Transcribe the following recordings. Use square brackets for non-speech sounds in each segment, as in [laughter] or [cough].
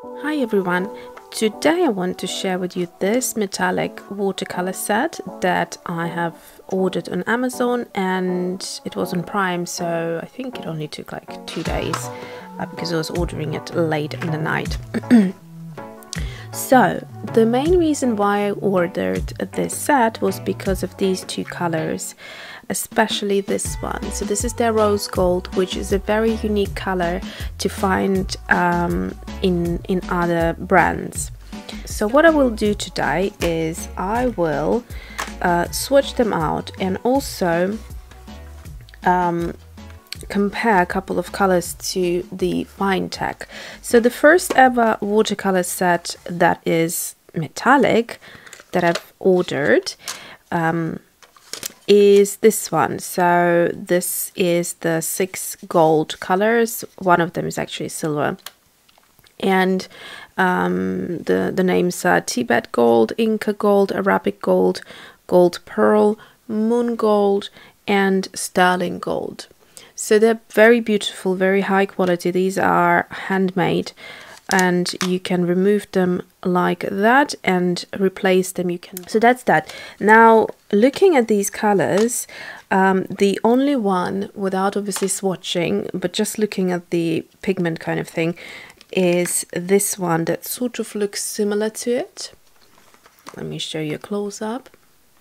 Hi everyone, today I want to share with you this metallic watercolor set that I have ordered on Amazon and it was on Prime so I think it only took like two days uh, because I was ordering it late in the night. [clears throat] so the main reason why I ordered this set was because of these two colors especially this one. So this is their rose gold, which is a very unique color to find um, in, in other brands. So what I will do today is I will uh, switch them out and also um, compare a couple of colors to the Finetec. So the first ever watercolor set that is metallic that I've ordered um, is this one. So this is the six gold colors. One of them is actually silver. And um, the, the names are Tibet Gold, Inca Gold, Arabic Gold, Gold Pearl, Moon Gold, and Sterling Gold. So they're very beautiful, very high quality. These are handmade and you can remove them like that and replace them. You can so that's that. Now looking at these colors um, the only one without obviously swatching but just looking at the pigment kind of thing is this one that sort of looks similar to it. Let me show you a close-up.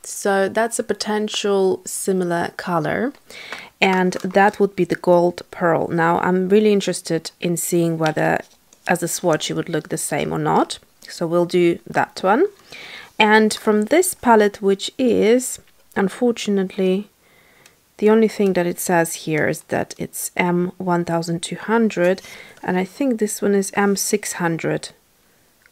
So that's a potential similar color and that would be the gold pearl. Now i'm really interested in seeing whether as a swatch it would look the same or not. So we'll do that one. And from this palette, which is unfortunately the only thing that it says here is that it's M1200 and I think this one is M600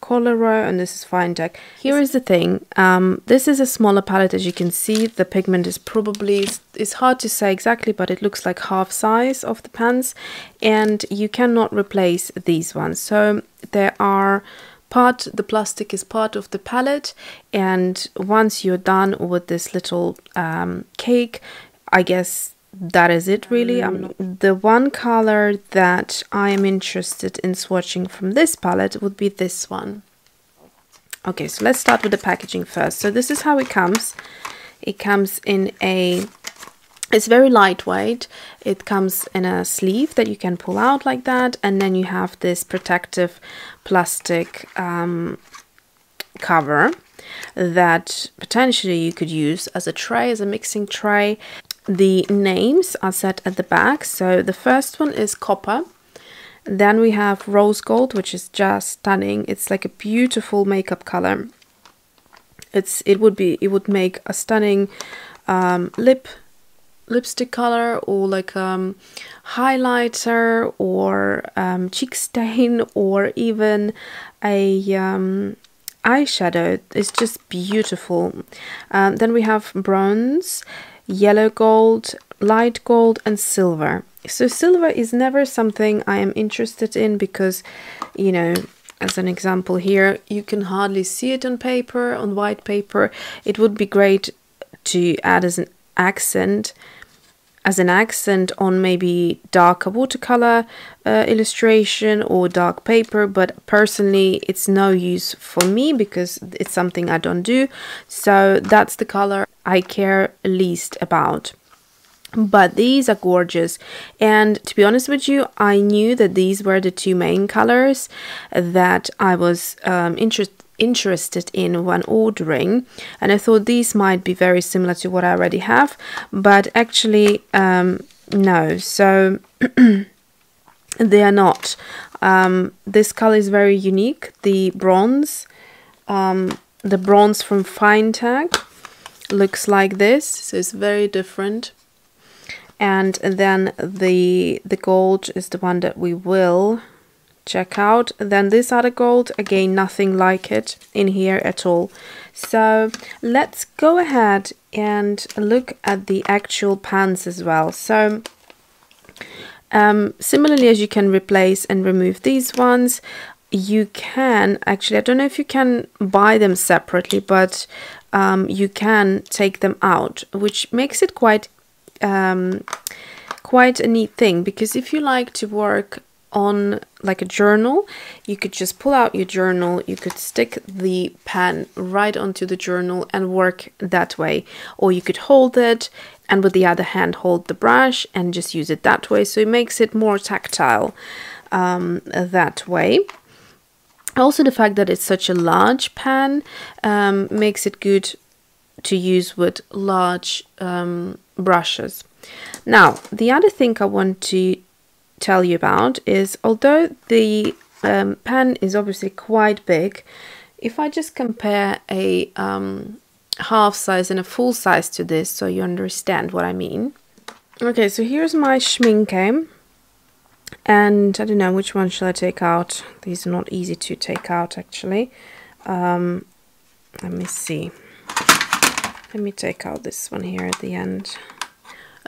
Coliro and this is Finetec. Here is the thing, um, this is a smaller palette as you can see, the pigment is probably, it's hard to say exactly but it looks like half size of the pans and you cannot replace these ones. So there are part, the plastic is part of the palette. And once you're done with this little um, cake, I guess that is it really. Mm. the one color that i am interested in swatching from this palette would be this one. Okay so let's start with the packaging first. So this is how it comes. It comes in a it's very lightweight. It comes in a sleeve that you can pull out like that and then you have this protective plastic um, cover that potentially you could use as a tray as a mixing tray the names are set at the back. So the first one is copper. Then we have rose gold, which is just stunning. It's like a beautiful makeup color. It's it would be it would make a stunning um, lip lipstick color or like um highlighter or um, cheek stain [laughs] or even a um, eyeshadow. It's just beautiful. Um, then we have bronze yellow gold, light gold and silver. So silver is never something I am interested in because, you know, as an example here, you can hardly see it on paper, on white paper. It would be great to add as an accent as an accent on maybe darker watercolor uh, illustration or dark paper but personally it's no use for me because it's something I don't do. So that's the color I care least about. But these are gorgeous. And to be honest with you I knew that these were the two main colors that I was um, interested interested in when ordering and I thought these might be very similar to what I already have but actually um, no. So [clears throat] they are not. Um, this color is very unique the bronze. Um, the bronze from Finetec looks like this so it's very different. And then the the gold is the one that we will check out. Then this other gold again nothing like it in here at all. So let's go ahead and look at the actual pants as well. So um, similarly as you can replace and remove these ones you can actually I don't know if you can buy them separately but um, you can take them out which makes it quite um, quite a neat thing. Because if you like to work on like a journal, you could just pull out your journal, you could stick the pen right onto the journal and work that way. Or you could hold it and with the other hand hold the brush and just use it that way. So it makes it more tactile um, that way. Also, the fact that it's such a large pen um, makes it good to use with large um, brushes. Now, the other thing I want to tell you about is although the um, pen is obviously quite big, if I just compare a um, half size and a full size to this so you understand what I mean. Okay, so here's my Schmincke. And I don't know which one shall I take out. These are not easy to take out actually. Um, let me see. Let me take out this one here at the end.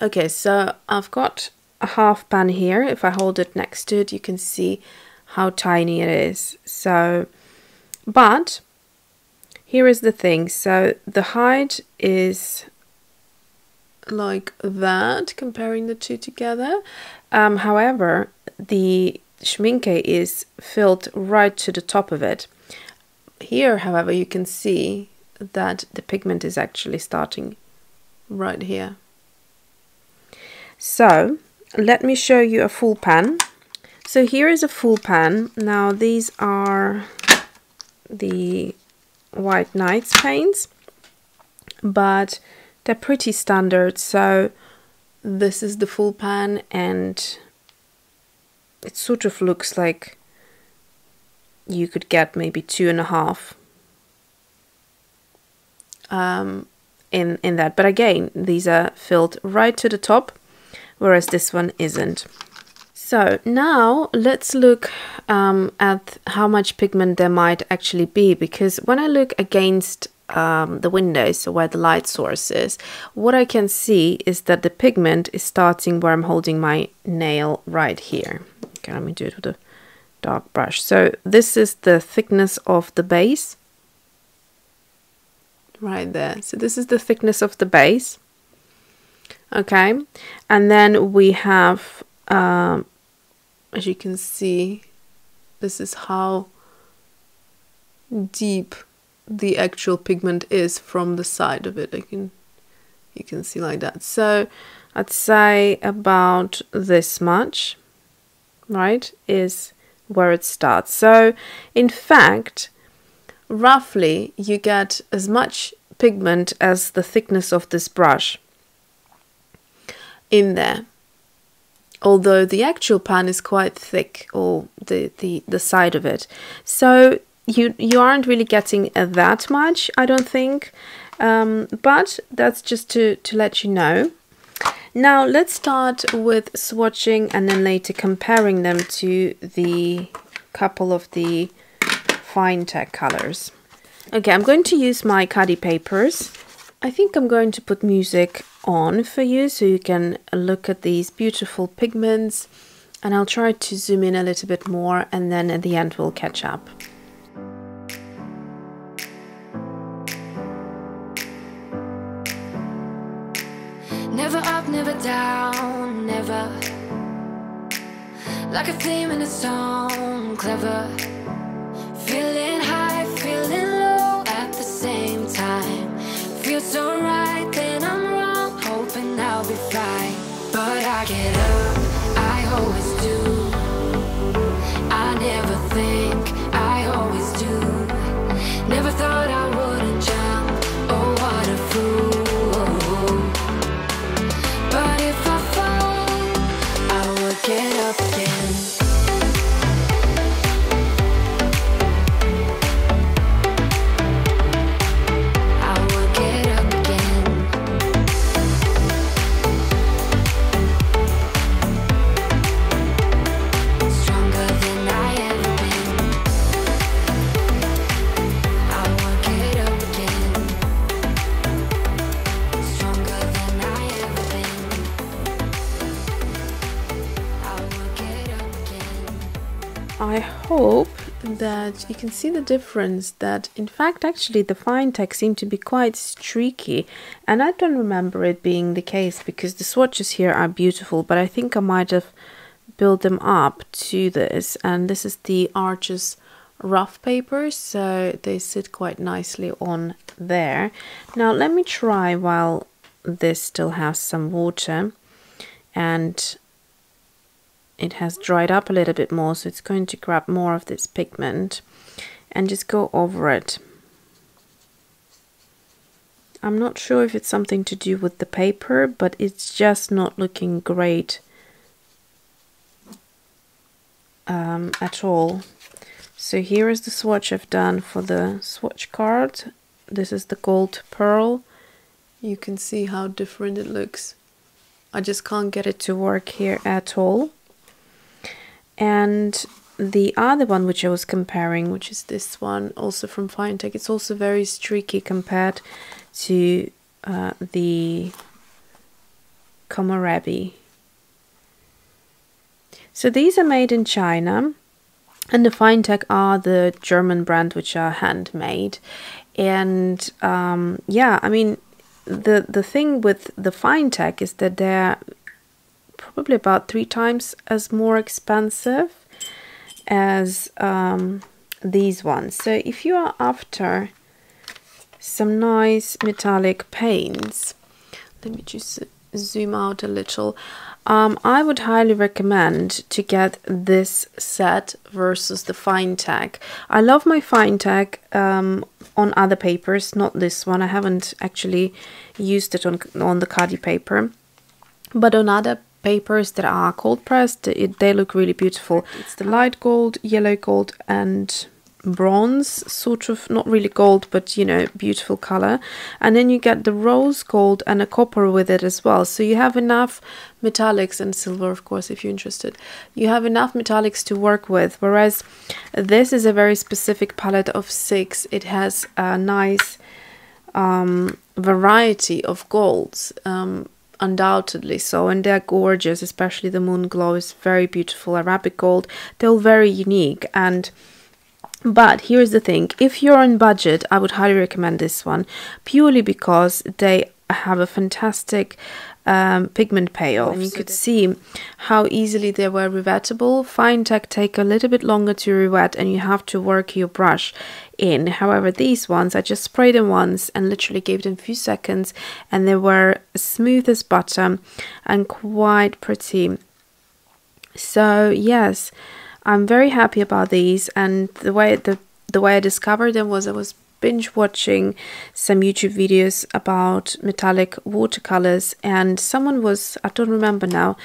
Okay, so I've got a half pan here. If I hold it next to it, you can see how tiny it is. So, but here is the thing. So the height is like that, comparing the two together. Um, however, the Schmincke is filled right to the top of it. Here, however, you can see that the pigment is actually starting right here. So let me show you a full pan. So here is a full pan. Now these are the White Nights paints, but they're pretty standard. So this is the full pan and it sort of looks like you could get maybe two and a half um, in in that. But again, these are filled right to the top, whereas this one isn't. So now let's look um, at how much pigment there might actually be because when I look against um, the windows, so where the light source is, what I can see is that the pigment is starting where I'm holding my nail right here. Okay, let me do it with a dark brush. So this is the thickness of the base right there. So this is the thickness of the base. Okay, and then we have, um, as you can see, this is how deep the actual pigment is from the side of it. I can, you can see like that. So I'd say about this much, right, is where it starts. So in fact, roughly you get as much pigment as the thickness of this brush in there although the actual pan is quite thick or the, the, the side of it so you you aren't really getting that much I don't think um, but that's just to, to let you know now let's start with swatching and then later comparing them to the couple of the Finetec colors. Okay, I'm going to use my Khadi papers. I think I'm going to put music on for you so you can look at these beautiful pigments and I'll try to zoom in a little bit more and then at the end we'll catch up. Never up, never down, never Like a theme in a song, clever Feels so right, then I'm wrong. Hoping I'll be fine. But I get up, I always that you can see the difference that in fact actually the Finetec seem to be quite streaky and I don't remember it being the case because the swatches here are beautiful but I think I might have built them up to this and this is the Arches rough paper so they sit quite nicely on there. Now let me try while this still has some water and it has dried up a little bit more so it's going to grab more of this pigment and just go over it. I'm not sure if it's something to do with the paper but it's just not looking great um, at all. So here is the swatch I've done for the swatch card. This is the gold pearl. You can see how different it looks. I just can't get it to work here at all. And the other one which I was comparing, which is this one, also from Finetec, it's also very streaky compared to uh, the Komorebi. So these are made in China and the Finetec are the German brand which are handmade. And um, yeah, I mean, the, the thing with the Finetec is that they're probably about three times as more expensive as um, these ones. So if you are after some nice metallic paints, let me just zoom out a little. Um, I would highly recommend to get this set versus the Finetec. I love my Finetec um, on other papers, not this one. I haven't actually used it on, on the Khadi paper. But on other papers that are cold pressed, it, they look really beautiful. It's the light gold, yellow gold and bronze sort of not really gold but you know beautiful color. And then you get the rose gold and a copper with it as well. So you have enough metallics and silver of course if you're interested. You have enough metallics to work with whereas this is a very specific palette of six. It has a nice um, variety of golds. Um, undoubtedly so and they're gorgeous especially the moon glow is very beautiful arabic gold they're all very unique and but here's the thing if you're on budget i would highly recommend this one purely because they have a fantastic um, pigment payoff and you could see how easily they were rewettable Finetec take a little bit longer to rewet and you have to work your brush in. However these ones i just sprayed them once and literally gave them a few seconds and they were smooth as butter and quite pretty. So yes I'm very happy about these and the way the the way I discovered them was I was binge watching some YouTube videos about metallic watercolors and someone was I don't remember now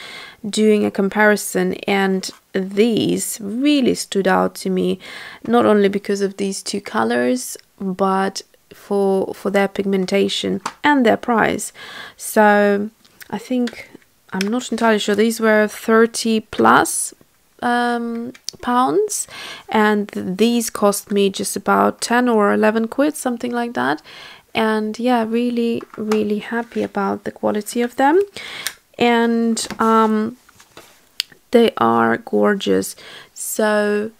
doing a comparison and these really stood out to me not only because of these two colors but for for their pigmentation and their price. So I think I'm not entirely sure these were 30 plus um, pounds. And these cost me just about 10 or 11 quid something like that. And yeah really really happy about the quality of them. And um, they are gorgeous. So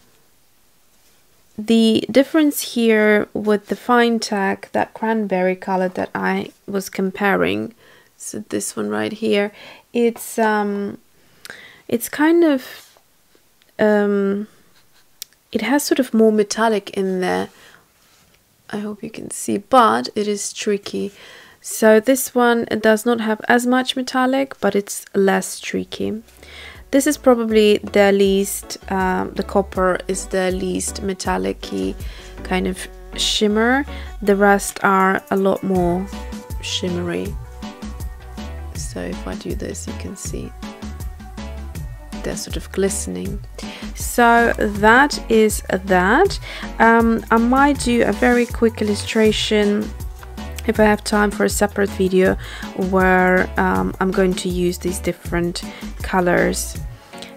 the difference here with the Finetec that cranberry color that I was comparing so this one right here it's um it's kind of um, it has sort of more metallic in there. I hope you can see, but it is tricky. So this one does not have as much metallic, but it's less tricky. This is probably the least, um, the copper is the least metallic kind of shimmer. The rest are a lot more shimmery. So if I do this, you can see they're sort of glistening. So that is that. Um, I might do a very quick illustration if I have time for a separate video where um, I'm going to use these different colors.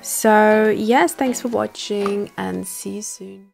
So yes thanks for watching and see you soon